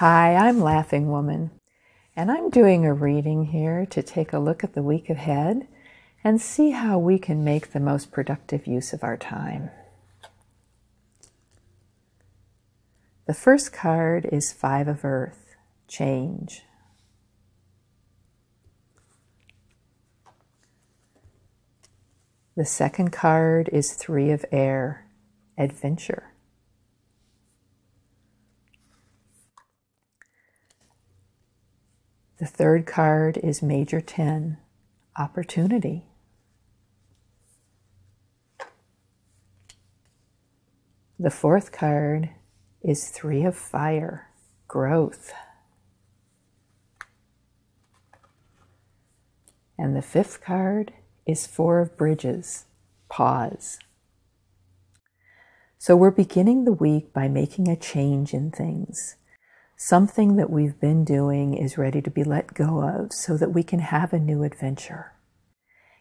Hi, I'm Laughing Womyn, and I'm doing a reading here to take a look at the week ahead and see how we can make the most productive use of our time. The first card is Five of Earth, Change. The second card is Three of Air, Adventure. The third card is Major 10, Opportunity. The fourth card is Three of Fire, Growth. And the fifth card is Four of Bridges, Pause. So we're beginning the week by making a change in things. Something that we've been doing is ready to be let go of so that we can have a new adventure.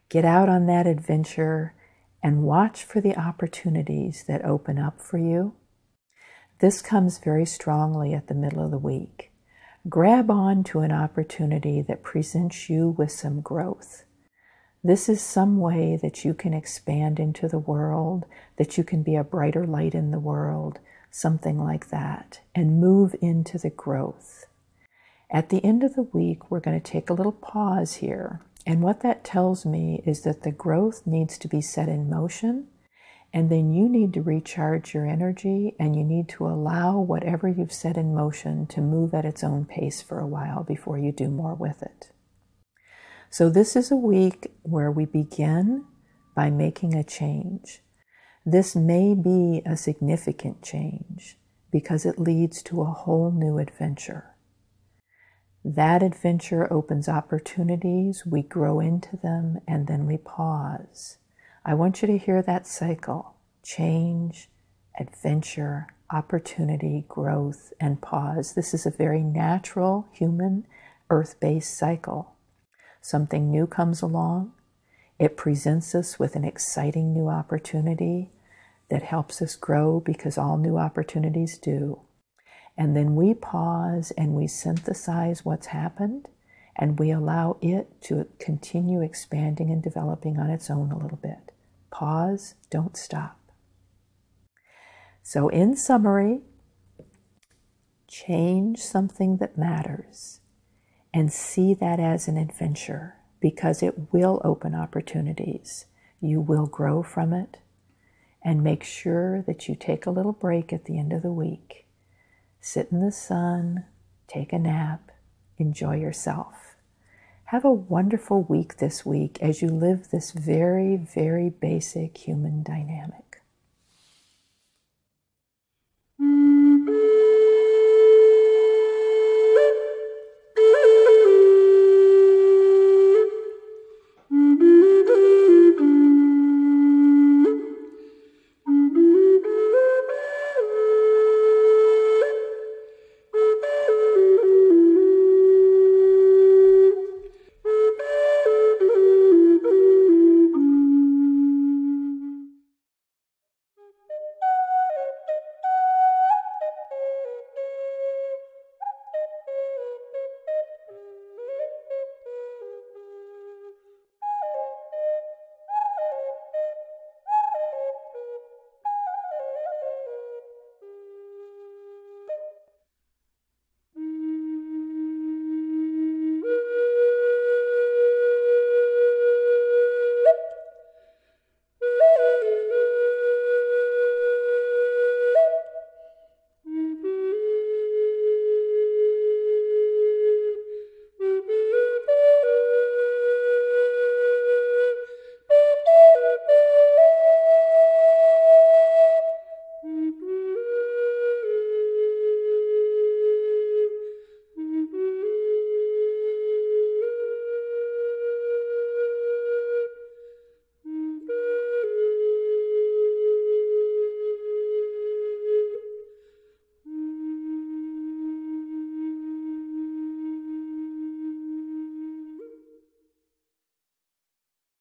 Get out on that adventure and watch for the opportunities that open up for you. This comes very strongly at the middle of the week. Grab on to an opportunity that presents you with some growth. This is some way that you can expand into the world, that you can be a brighter light in the world, something like that, and move into the growth. At the end of the week, we're going to take a little pause here. And what that tells me is that the growth needs to be set in motion. And then you need to recharge your energy and you need to allow whatever you've set in motion to move at its own pace for a while before you do more with it. So, this is a week where we begin by making a change. This may be a significant change because it leads to a whole new adventure. That adventure opens opportunities, we grow into them, and then we pause. I want you to hear that cycle change, adventure, opportunity, growth, and pause. This is a very natural, human, earth based cycle. Something new comes along, it presents us with an exciting new opportunity, that helps us grow because all new opportunities do. And then we pause and we synthesize what's happened and we allow it to continue expanding and developing on its own a little bit. Pause, don't stop. So, in summary, change something that matters and see that as an adventure because it will open opportunities. You will grow from it and make sure that you take a little break at the end of the week. Sit in the sun, take a nap, enjoy yourself. Have a wonderful week this week as you live this very, very basic human dynamic.